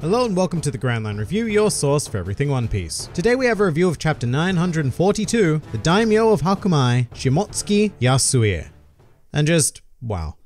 Hello and welcome to the Grand Line Review, your source for everything One Piece. Today we have a review of chapter 942, The Daimyo of Hakumai, Shimotsuki Yasuie. And just, wow.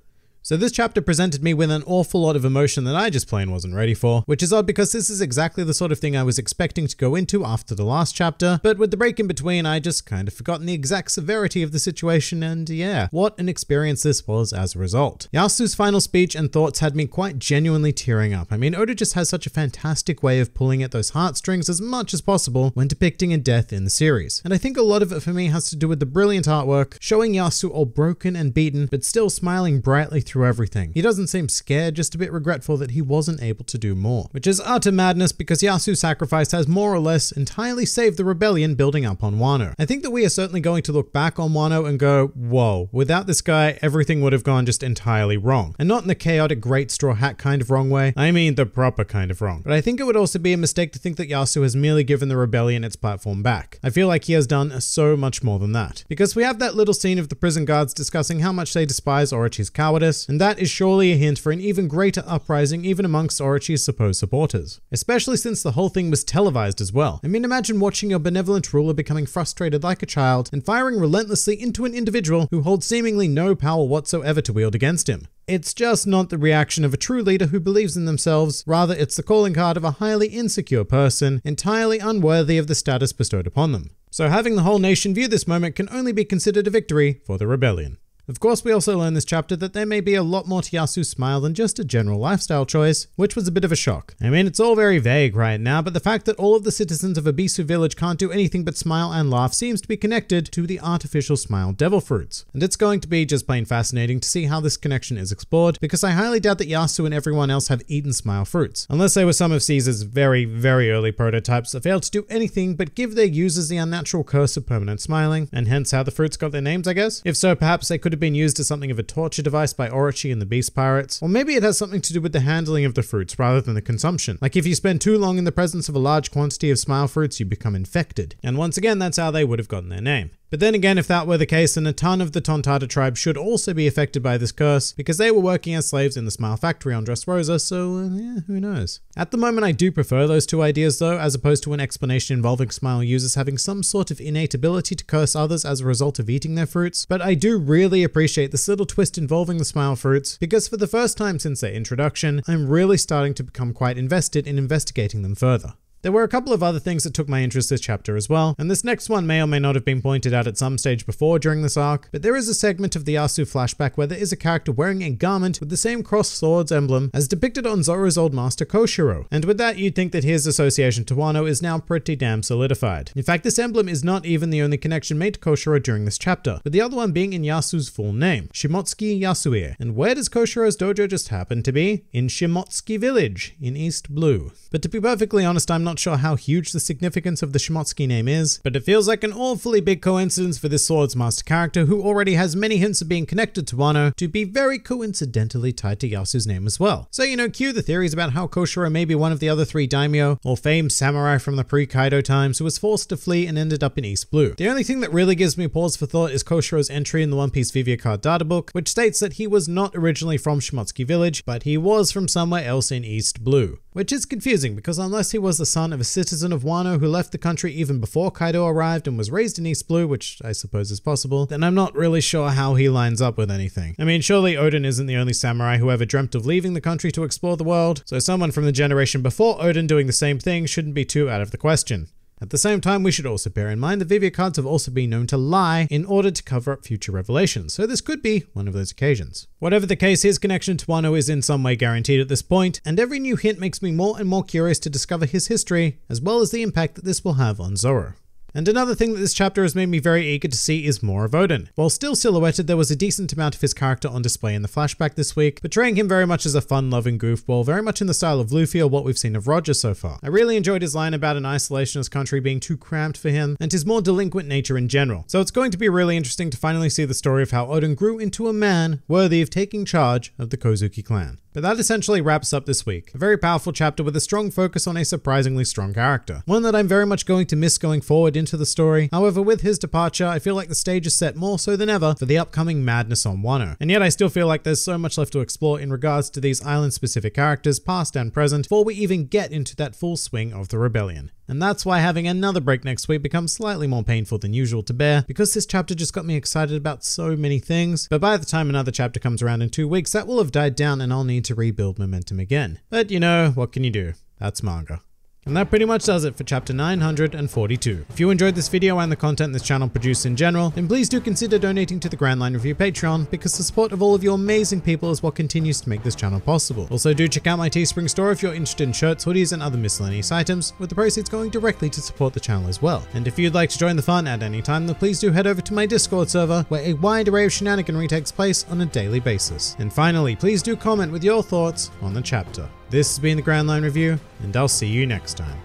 So this chapter presented me with an awful lot of emotion that I just plain wasn't ready for, which is odd because this is exactly the sort of thing I was expecting to go into after the last chapter, but with the break in between, I just kind of forgotten the exact severity of the situation and yeah, what an experience this was as a result. Yasu's final speech and thoughts had me quite genuinely tearing up. I mean, Oda just has such a fantastic way of pulling at those heartstrings as much as possible when depicting a death in the series. And I think a lot of it for me has to do with the brilliant artwork, showing Yasu all broken and beaten, but still smiling brightly through through everything. He doesn't seem scared, just a bit regretful that he wasn't able to do more, which is utter madness because Yasu's sacrifice has more or less entirely saved the rebellion building up on Wano. I think that we are certainly going to look back on Wano and go, whoa, without this guy, everything would have gone just entirely wrong. And not in the chaotic great straw hat kind of wrong way, I mean the proper kind of wrong. But I think it would also be a mistake to think that Yasu has merely given the rebellion its platform back. I feel like he has done so much more than that. Because we have that little scene of the prison guards discussing how much they despise Orochi's cowardice, and that is surely a hint for an even greater uprising even amongst Orochi's supposed supporters. Especially since the whole thing was televised as well. I mean, imagine watching your benevolent ruler becoming frustrated like a child and firing relentlessly into an individual who holds seemingly no power whatsoever to wield against him. It's just not the reaction of a true leader who believes in themselves, rather it's the calling card of a highly insecure person, entirely unworthy of the status bestowed upon them. So having the whole nation view this moment can only be considered a victory for the rebellion. Of course, we also learn this chapter that there may be a lot more to Yasu's smile than just a general lifestyle choice, which was a bit of a shock. I mean, it's all very vague right now, but the fact that all of the citizens of Ebisu village can't do anything but smile and laugh seems to be connected to the artificial smile devil fruits. And it's going to be just plain fascinating to see how this connection is explored, because I highly doubt that Yasu and everyone else have eaten smile fruits, unless they were some of Caesar's very, very early prototypes that failed to do anything but give their users the unnatural curse of permanent smiling, and hence how the fruits got their names, I guess. If so, perhaps they could have been used as something of a torture device by Orochi and the Beast Pirates. Or maybe it has something to do with the handling of the fruits rather than the consumption. Like if you spend too long in the presence of a large quantity of smile fruits, you become infected. And once again, that's how they would have gotten their name. But then again, if that were the case, then a ton of the Tontatta tribe should also be affected by this curse, because they were working as slaves in the Smile Factory on Dressrosa, so uh, yeah, who knows. At the moment, I do prefer those two ideas though, as opposed to an explanation involving Smile users having some sort of innate ability to curse others as a result of eating their fruits, but I do really appreciate this little twist involving the Smile fruits, because for the first time since their introduction, I'm really starting to become quite invested in investigating them further. There were a couple of other things that took my interest this chapter as well, and this next one may or may not have been pointed out at some stage before during this arc, but there is a segment of the Yasu flashback where there is a character wearing a garment with the same cross swords emblem as depicted on Zoro's old master Koshiro, and with that you'd think that his association to Wano is now pretty damn solidified. In fact, this emblem is not even the only connection made to Koshiro during this chapter, with the other one being in Yasu's full name, Shimotsuki Yasuie. And where does Koshiro's dojo just happen to be? In Shimotsuki village, in East Blue. But to be perfectly honest, I'm not not sure how huge the significance of the Shimotsuki name is, but it feels like an awfully big coincidence for this Swordsmaster character who already has many hints of being connected to Wano to be very coincidentally tied to Yasu's name as well. So, you know, cue the theories about how Koshiro may be one of the other three daimyo, or famed samurai from the pre-Kaido times who was forced to flee and ended up in East Blue. The only thing that really gives me pause for thought is Koshiro's entry in the One Piece Vivre card data book, which states that he was not originally from Shimotsuki village, but he was from somewhere else in East Blue. Which is confusing because unless he was the son of a citizen of Wano who left the country even before Kaido arrived and was raised in East Blue, which I suppose is possible, then I'm not really sure how he lines up with anything. I mean, surely Oden isn't the only samurai who ever dreamt of leaving the country to explore the world, so someone from the generation before Oden doing the same thing shouldn't be too out of the question. At the same time, we should also bear in mind that Vivre cards have also been known to lie in order to cover up future revelations, so this could be one of those occasions. Whatever the case, his connection to Wano is in some way guaranteed at this point, and every new hint makes me more and more curious to discover his history, as well as the impact that this will have on Zoro. And another thing that this chapter has made me very eager to see is more of Oden. While still silhouetted, there was a decent amount of his character on display in the flashback this week, portraying him very much as a fun-loving goofball, very much in the style of Luffy or what we've seen of Roger so far. I really enjoyed his line about an isolationist country being too cramped for him, and his more delinquent nature in general. So it's going to be really interesting to finally see the story of how Oden grew into a man worthy of taking charge of the Kozuki clan. But that essentially wraps up this week. A very powerful chapter with a strong focus on a surprisingly strong character. One that I'm very much going to miss going forward into the story. However, with his departure, I feel like the stage is set more so than ever for the upcoming madness on Wano. And yet I still feel like there's so much left to explore in regards to these island specific characters, past and present, before we even get into that full swing of the rebellion. And that's why having another break next week becomes slightly more painful than usual to bear, because this chapter just got me excited about so many things. But by the time another chapter comes around in two weeks, that will have died down and I'll need to rebuild momentum again. But you know, what can you do? That's manga. And that pretty much does it for chapter 942. If you enjoyed this video and the content this channel produces in general, then please do consider donating to the Grand Line Review Patreon because the support of all of you amazing people is what continues to make this channel possible. Also do check out my Teespring store if you're interested in shirts, hoodies, and other miscellaneous items, with the proceeds going directly to support the channel as well. And if you'd like to join the fun at any time, then please do head over to my Discord server where a wide array of shenaniganry takes place on a daily basis. And finally, please do comment with your thoughts on the chapter. This has been the Grand Line Review, and I'll see you next time.